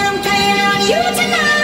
I'm playing on you tonight.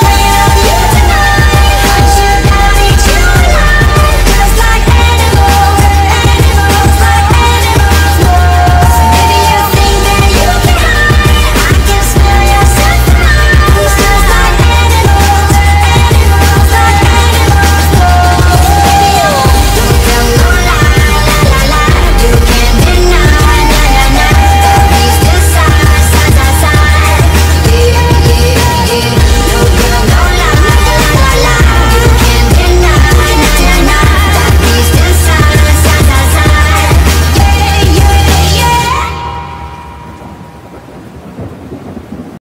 Don't